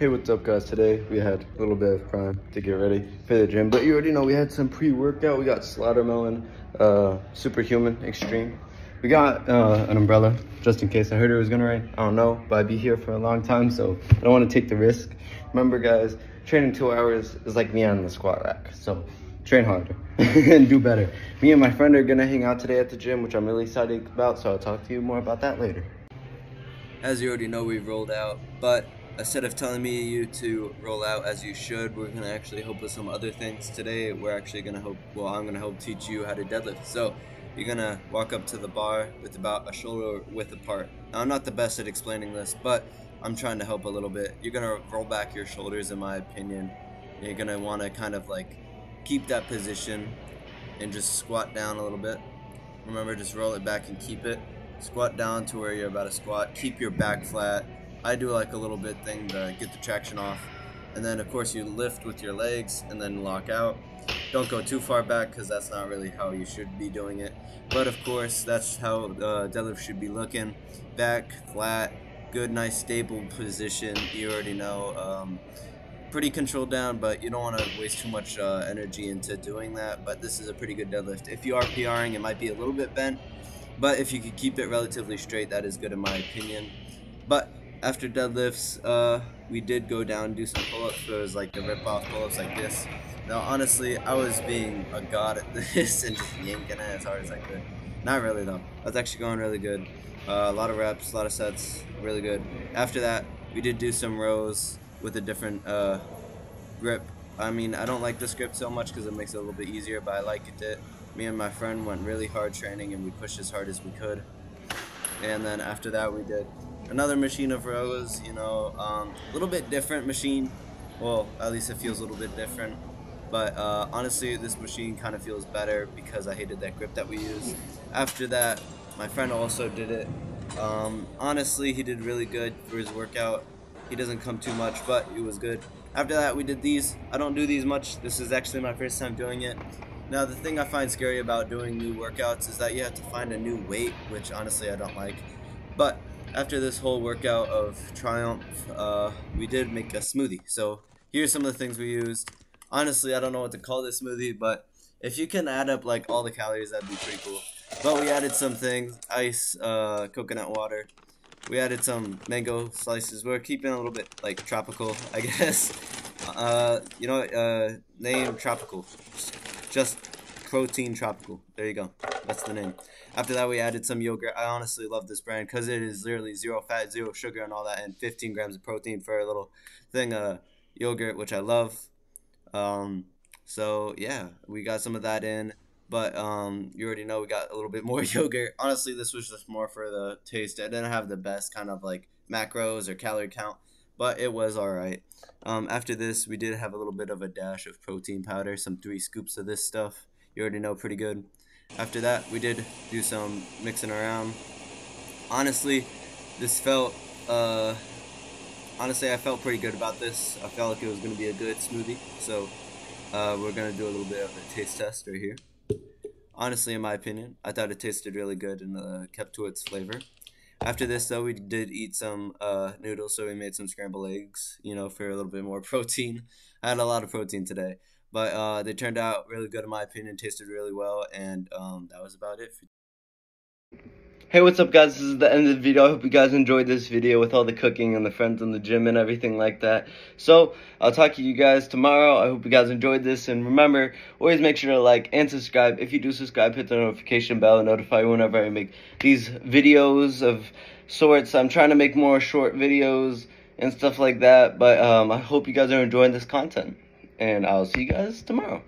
Hey, what's up guys? Today we had a little bit of prime to get ready for the gym, but you already know we had some pre-workout. We got Slaughtermelon, uh, Superhuman Extreme. We got uh, an umbrella just in case. I heard it was gonna rain. I don't know, but I'd be here for a long time, so I don't want to take the risk. Remember guys, training two hours is like me on the squat rack, so train harder and do better. Me and my friend are gonna hang out today at the gym, which I'm really excited about, so I'll talk to you more about that later. As you already know, we've rolled out, but instead of telling me you to roll out as you should, we're gonna actually help with some other things today. We're actually gonna help. Well, I'm gonna help teach you how to deadlift. So you're gonna walk up to the bar with about a shoulder width apart. Now I'm not the best at explaining this, but I'm trying to help a little bit. You're gonna roll back your shoulders, in my opinion. You're gonna want to kind of like keep that position and just squat down a little bit. Remember, just roll it back and keep it. Squat down to where you're about to squat. Keep your back flat I do like a little bit thing to get the traction off. And then of course you lift with your legs and then lock out. Don't go too far back because that's not really how you should be doing it. But of course that's how uh, deadlift should be looking. Back, flat, good, nice, stable position. You already know. Um, pretty controlled down, but you don't want to waste too much uh, energy into doing that. But this is a pretty good deadlift. If you are PRing, it might be a little bit bent, but if you could keep it relatively straight, that is good in my opinion. But after deadlifts, uh, we did go down and do some pull-ups. So it was like the rip-off pull-ups like this. Now, honestly, I was being a god at this and just yanking it as hard as I could. Not really, though. I was actually going really good. Uh, a lot of reps, a lot of sets, really good. After that, we did do some rows with a different uh, grip. I mean, I don't like this grip so much because it makes it a little bit easier, but I liked it. Me and my friend went really hard training and we pushed as hard as we could. And then after that, we did another machine of rows, you know, um, a little bit different machine. Well, at least it feels a little bit different. But uh, honestly, this machine kind of feels better because I hated that grip that we used. After that, my friend also did it. Um, honestly, he did really good for his workout. He doesn't come too much, but it was good. After that, we did these. I don't do these much. This is actually my first time doing it. Now, the thing I find scary about doing new workouts is that you have to find a new weight, which honestly I don't like. But after this whole workout of Triumph, uh, we did make a smoothie. So here's some of the things we used. Honestly, I don't know what to call this smoothie, but if you can add up like all the calories, that'd be pretty cool. But we added some things, ice, uh, coconut water. We added some mango slices. We're keeping a little bit like tropical, I guess. Uh, you know, uh, name tropical. Just protein tropical. There you go. That's the name. After that, we added some yogurt. I honestly love this brand because it is literally zero fat, zero sugar, and all that, and 15 grams of protein for a little thing of yogurt, which I love. Um, so yeah, we got some of that in. But um, you already know we got a little bit more yogurt. Honestly, this was just more for the taste. I didn't have the best kind of like macros or calorie count, but it was all right. Um, after this, we did have a little bit of a dash of protein powder, some three scoops of this stuff. You already know pretty good. After that, we did do some mixing around. Honestly, this felt, uh, honestly, I felt pretty good about this. I felt like it was going to be a good smoothie. So, uh, we're going to do a little bit of a taste test right here. Honestly, in my opinion, I thought it tasted really good and uh, kept to its flavor. After this, though, we did eat some uh, noodles, so we made some scrambled eggs, you know, for a little bit more protein. I had a lot of protein today. But uh, they turned out really good in my opinion, tasted really well, and um, that was about it. Hey, what's up guys? This is the end of the video. I hope you guys enjoyed this video with all the cooking and the friends in the gym and everything like that. So, I'll talk to you guys tomorrow. I hope you guys enjoyed this. And remember, always make sure to like and subscribe. If you do subscribe, hit the notification bell and notify you whenever I make these videos of sorts. I'm trying to make more short videos and stuff like that. But um, I hope you guys are enjoying this content and I'll see you guys tomorrow.